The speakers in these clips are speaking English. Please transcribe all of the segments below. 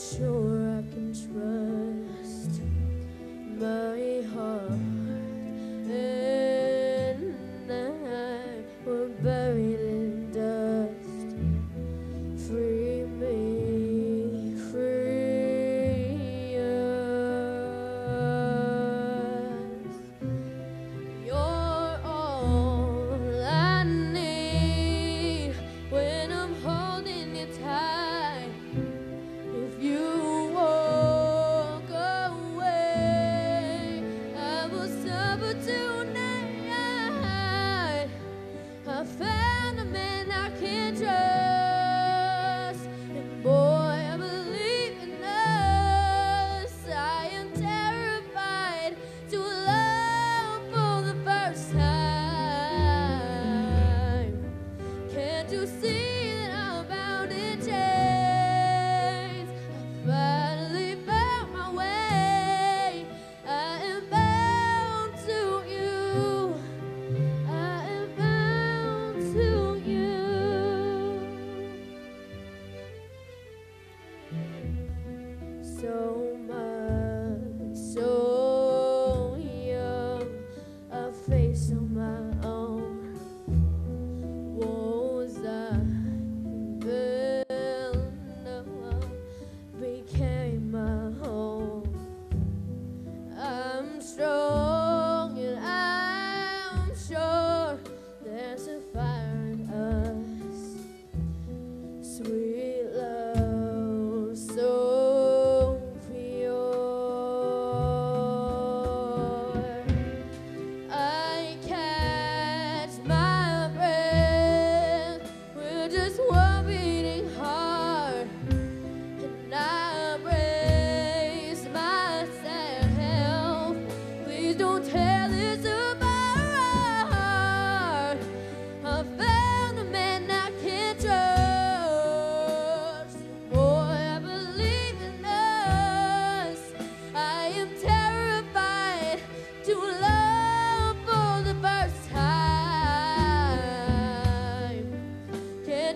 Unsure so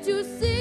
to see.